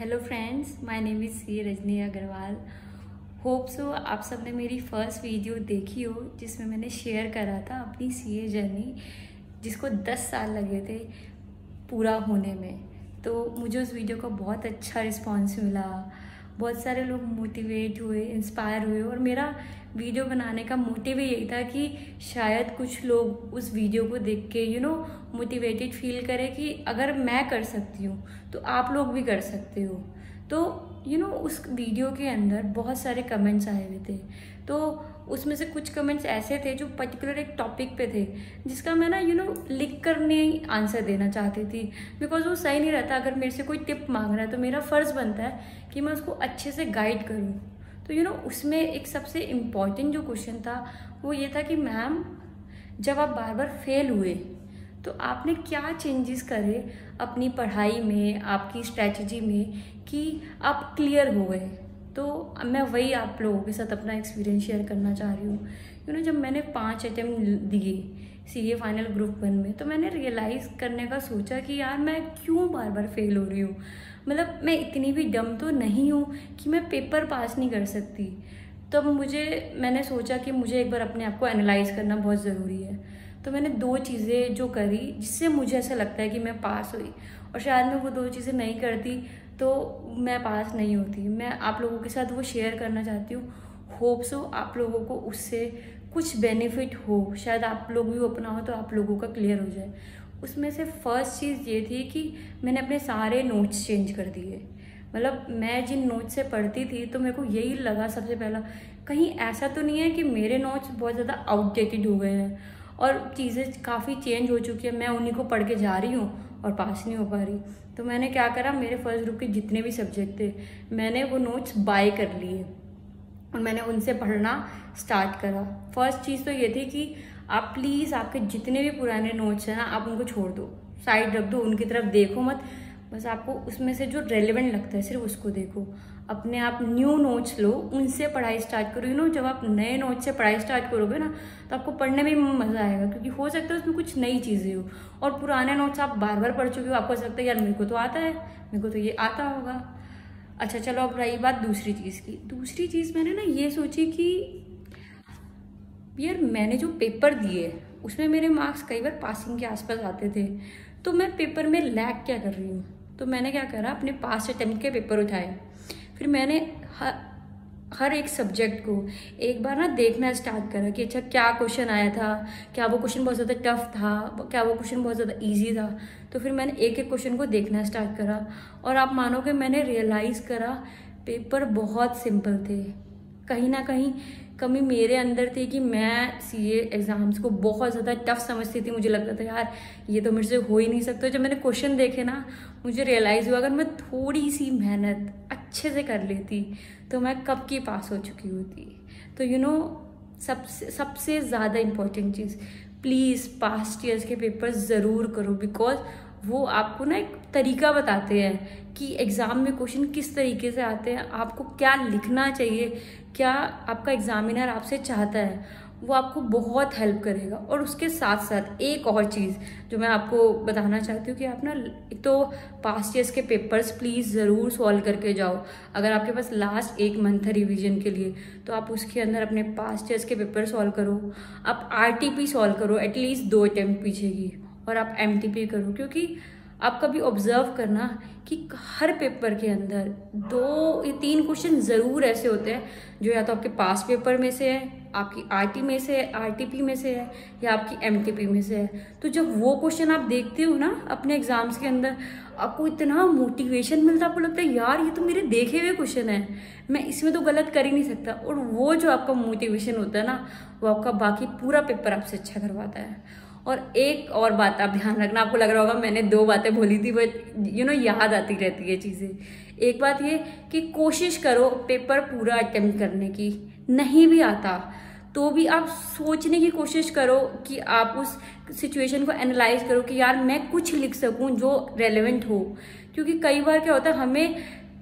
Hello friends my name is C Rajni Agrawal hope so आप सबने मेरी first video देखी हो, जिसमें मैंने शेयर करा था अपनी सीए जर्नी जिसको 10 साल लगे थे पूरा होने में। तो मुझे उस वीडियो का बहुत अच्छा रिस्पांस मिला। बहुत सारे लोग मोटिवेट हुए इंस्पायर हुए और मेरा वीडियो बनाने का मोटिव यही था कि शायद कुछ लोग उस वीडियो को देख के यू नो मोटिवेटेड फील करें कि अगर मैं कर सकती हूँ तो आप लोग भी कर सकते हो। तो यू you नो know, उस वीडियो के अंदर बहुत सारे कमेंट्स आए हुए थे। तो उसमें से कुछ कमेंट्स ऐसे थे जो पर्टिकुलर एक टॉपिक पे थे, जिसका मैं ना यू नो लिख कर नहीं आंसर देना चाहती थी। बिकॉज़ वो सही नहीं रहता, अगर मेरे से कोई टिप मांग रहा है तो मेरा फ़र्ज़ बनता है कि मैं उसको अच्छे से गाइड करूँ। तो यू नो उसमें एक सबसे इंपॉर्टेंट जो क्वेश्चन था, वो ये था कि मैम जब आप बार बार फेल हुए तो आपने क्या चेंजेस करे अपनी पढ़ाई में, आपकी स्ट्रेटजी में कि आप क्लियर हो गए? तो मैं वही आप लोगों के साथ अपना एक्सपीरियंस शेयर करना चाह रही हूँ। यू नो जब मैंने पाँच अटैम्प्ट दिए C A final group one में तो मैंने रियलाइज़ करने का सोचा कि यार मैं क्यों बार बार फेल हो रही हूँ? मतलब मैं इतनी भी डम तो नहीं हूँ कि मैं पेपर पास नहीं कर सकती। तब तो मुझे, मैंने सोचा कि मुझे एक बार अपने आप को एनालाइज करना बहुत ज़रूरी है। तो मैंने दो चीज़ें जो करी जिससे मुझे ऐसा लगता है कि मैं पास हुई और शायद मैं वो दो चीज़ें नहीं करती। तो मैं पास नहीं होती मैं आप लोगों के साथ वो शेयर करना चाहती हूँ। होप्स हो, आप लोगों को उससे कुछ बेनिफिट हो। शायद आप लोग भी वो अपनाओ तो आप लोगों का क्लियर हो जाए। उसमें से फ़र्स्ट चीज़ ये थी कि मैंने अपने सारे नोट्स चेंज कर दिए। मतलब मैं जिन नोट्स से पढ़ती थी तो मेरे को यही लगा सबसे पहला, कहीं ऐसा तो नहीं है कि मेरे नोट्स बहुत ज़्यादा आउटडेटेड हो गए हैं। और चीज़ें काफ़ी चेंज हो चुकी है। मैं उन्हीं को पढ़ के जा रही हूँ और पास नहीं हो पा रही। तो मैंने क्या करा, मेरे फ़र्स्ट ग्रुप के जितने भी सब्जेक्ट थे, मैंने वो नोट्स बाय कर लिए और मैंने उनसे पढ़ना स्टार्ट करा। फ़र्स्ट चीज़ तो ये थी कि आप प्लीज़ आपके जितने भी पुराने नोट्स हैं ना, आप उनको छोड़ दो। साइड रख दो, उनकी तरफ़ देखो मत। बस आपको उसमें से जो रेलिवेंट लगता है, सिर्फ़ उसको देखो। अपने आप न्यू नोट्स लो, उनसे पढ़ाई स्टार्ट करो। यू नो जब आप नए नोट्स से पढ़ाई स्टार्ट करोगे ना तो आपको पढ़ने में मज़ा आएगा, क्योंकि हो सकता है उसमें कुछ नई चीज़ें हो। और पुराने नोट्स आप बार बार पढ़ चुके हो, आपको सकता है, यार, मेरे को तो आता है, मेरे को तो ये आता होगा। अच्छा चलो, अब रही बात दूसरी चीज़ की। दूसरी चीज़ मैंने ना ये सोची कि, यार, मैंने जो पेपर दिए, उसमें मेरे मार्क्स कई बार पासिंग के आसपास आते थे। तो मैं पेपर में लैग क्या कर रही हूँ? तो मैंने क्या करा, अपने पास अटेम्प्ट के पेपर उठाए। फिर मैंने हर हर एक सब्जेक्ट को एक बार ना देखना स्टार्ट करा कि अच्छा क्या क्वेश्चन आया था, क्या वो क्वेश्चन बहुत ज़्यादा टफ था, क्या वो क्वेश्चन बहुत ज़्यादा इजी था। तो फिर मैंने एक एक क्वेश्चन को देखना स्टार्ट करा और आप मानोगे मैंने रियलाइज़ करा पेपर बहुत सिंपल थे। कहीं ना कहीं कमी मेरे अंदर थी कि मैं सी एग्ज़ाम्स को बहुत ज़्यादा टफ समझती थी। मुझे लगता था, यार, ये तो मेरे से हो ही नहीं सकता। जब मैंने क्वेश्चन देखे ना, मुझे रियलाइज़ हुआ, अगर मैं थोड़ी सी मेहनत अच्छे से कर लेती तो मैं कब की पास हो चुकी होती। तो यू नो सबसे सबसे ज़्यादा इम्पोर्टेंट चीज़ प्लीज़ पास्ट ईयर्स के पेपर ज़रूर करो बिकॉज़ वो आपको ना एक तरीका बताते हैं कि एग्ज़ाम में क्वेश्चन किस तरीके से आते हैं, आपको क्या लिखना चाहिए, क्या आपका एग्ज़ामिनर आपसे चाहता है, वो आपको बहुत हेल्प करेगा। और उसके साथ साथ एक और चीज़ जो मैं आपको बताना चाहती हूँ कि आप ना एक तो पास्ट ईयर्स के पेपर्स प्लीज़ ज़रूर सॉल्व करके जाओ। अगर आपके पास लास्ट एक मंथ है रिवीजन के लिए तो आप उसके अंदर अपने पास्ट ईयर्स के पेपर सॉल्व करो। आप आरटीपी सॉल्व करो एटलीस्ट दो अटैम्प्ट पीछे की। और आप एमटीपी करो, क्योंकि आप कभी ऑब्ज़र्व करना कि हर पेपर के अंदर दो या तीन क्वेश्चन ज़रूर ऐसे होते हैं, जो या तो आपके पास पेपर में से है, आपकी आरटी में से है आरटीपी में से है, या आपकी एमटीपी में से है। तो जब वो क्वेश्चन आप देखते हो ना, अपने एग्ज़ाम्स के अंदर, आपको इतना मोटिवेशन मिलता आपको लगता है, यार, ये तो मेरे देखे हुए क्वेश्चन है। मैं इसमें तो गलत कर ही नहीं सकता। और वो जो आपका मोटिवेशन होता है ना, वो आपका बाकी पूरा पेपर आपसे अच्छा करवाता है। और एक और बात आप ध्यान रखना, आपको लग रहा होगा मैंने दो बातें बोली थी वो यू नो याद आती रहती है चीज़ें। एक बात ये कि कोशिश करो पेपर पूरा अटेम्प्ट करने की, नहीं भी आता तो भी आप सोचने की कोशिश करो कि आप उस सिचुएशन को एनालाइज करो कि यार मैं कुछ लिख सकूँ जो रेलेवेंट हो। क्योंकि कई बार क्या होता है, हमें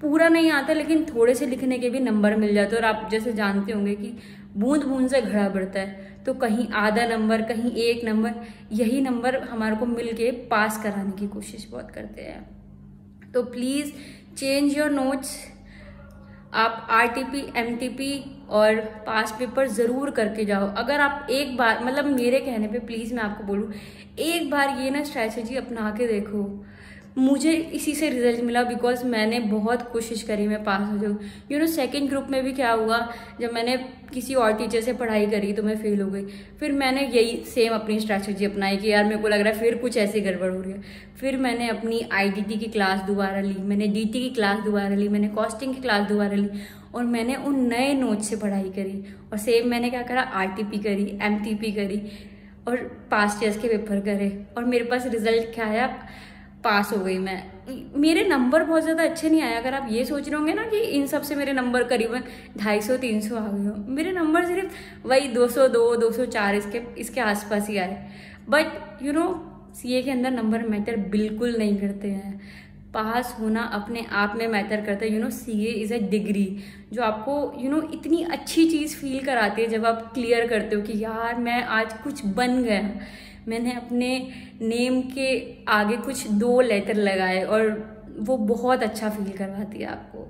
पूरा नहीं आता, लेकिन थोड़े से लिखने के भी नंबर मिल जाते हैं। और आप जैसे जानते होंगे कि बूंद बूंद से घड़ा बढ़ता है। तो कहीं आधा नंबर, कहीं एक नंबर, यही नंबर हमारे को मिल के पास कराने की कोशिश बहुत करते हैं। तो प्लीज़ चेंज योर नोट्स आप R T P M T P और पास पेपर ज़रूर करके जाओ। अगर आप एक बार मतलब मेरे कहने पे प्लीज़ मैं आपको बोलूँ, एक बार ये ना स्ट्रैटेजी अपना के देखो। मुझे इसी से रिज़ल्ट मिला बिकॉज़ मैंने बहुत कोशिश करी मैं पास हो जाऊँ। यू नो सेकेंड ग्रुप में भी क्या हुआ, जब मैंने किसी और टीचर से पढ़ाई करी तो मैं फेल हो गई। फिर मैंने यही सेम अपनी स्ट्रैटेजी अपनाई कि यार मेरे को लग रहा है फिर कुछ ऐसी गड़बड़ हो रही है। फिर मैंने अपनी आई की क्लास दोबारा ली, मैंने डीटी की क्लास दोबारा ली, मैंने कॉस्टिंग की क्लास दोबारा ली और मैंने उन नए नोट से पढ़ाई करी और सेम मैंने क्या करा आरटीपी करी एमटीपी करी और पास्ट ईयर्स के पेपर करे और मेरे पास रिज़ल्ट क्या आया? पास हो गई मैं। मेरे नंबर बहुत ज़्यादा अच्छे नहीं आए। अगर आप ये सोच रहे होंगे ना कि इन सबसे मेरे नंबर करीबन ढाई सौ तीन सौ आ गए हो। मेरे नंबर सिर्फ़ वही दो सौ दो दो सौ चार इसके इसके आसपास ही आए। बट यू नो सीए के अंदर नंबर मैटर बिल्कुल नहीं करते हैं। पास होना अपने आप में मैटर करता है। You know C A is a degree जो आपको यू you नो know, इतनी अच्छी चीज़ फील कराती है जब आप क्लियर करते हो कि यार मैं आज कुछ बन गया। मैंने अपने नेम के आगे कुछ दो लेटर लगाए और वो बहुत अच्छा फील करवाती है आपको।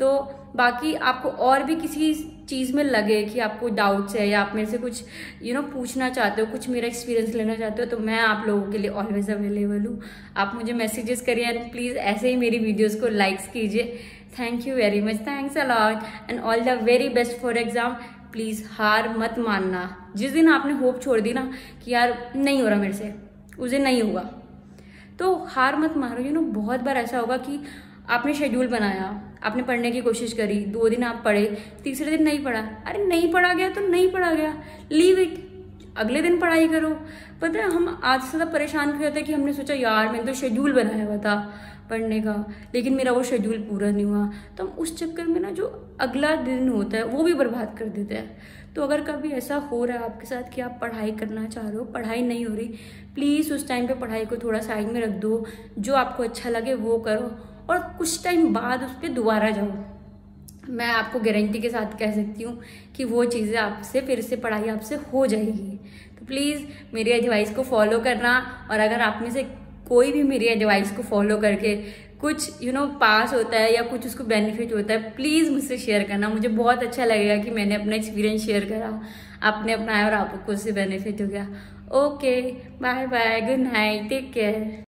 तो बाकी आपको और भी किसी चीज़ में लगे कि आपको डाउट्स है या आप मेरे से कुछ यू you नो know, पूछना चाहते हो कुछ मेरा एक्सपीरियंस लेना चाहते हो तो मैं आप लोगों के लिए ऑलवेज अवेलेबल हूँ। आप मुझे मैसेजेस करिए एंड प्लीज़ ऐसे ही मेरी वीडियोज़ को लाइक्स कीजिए। Thank you very much thanks a lot and all the very best for exam please हार मत मानना। जिस दिन आपने होप छोड़ दी ना कि यार नहीं हो रहा मेरे से, उस दिन नहीं होगा। तो हार मत मारो यू नो बहुत बार ऐसा होगा कि आपने शेड्यूल बनाया, आपने पढ़ने की कोशिश करी, दो दिन आप पढ़े, तीसरे दिन नहीं पढ़ा। अरे नहीं पढ़ा गया तो नहीं पढ़ा गया लीव इट अगले दिन पढ़ाई करो। पता है, हम आज से ज़्यादा परेशान क्यों होते हैं कि हमने सोचा, यार, मैंने तो शेड्यूल बनाया हुआ था पढ़ने का, लेकिन मेरा वो शेड्यूल पूरा नहीं हुआ। तो हम उस चक्कर में ना जो अगला दिन होता है, वो भी बर्बाद कर देते हैं। तो अगर कभी ऐसा हो रहा है आपके साथ कि आप पढ़ाई करना चाह रहे हो, पढ़ाई नहीं हो रही प्लीज़ उस टाइम पे पढ़ाई को थोड़ा साइड में रख दो। जो आपको अच्छा लगे, वो करो। और कुछ टाइम बाद उस पर दोबारा जाओ। मैं आपको गारंटी के साथ कह सकती हूँ कि वो चीज़ें आपसे, फिर से पढ़ाई आपसे हो जाएगी। तो प्लीज़ मेरी एडवाइस को फॉलो करना और अगर आप में से कोई भी मेरी एडवाइस को फॉलो करके कुछ यू नो पास होता है या कुछ उसको बेनिफिट होता है प्लीज़ मुझसे शेयर करना। मुझे बहुत अच्छा लगेगा कि मैंने अपना एक्सपीरियंस शेयर करा। आपने अपनाया और आपको उससे बेनिफिट हो गया। Okay bye bye good night take care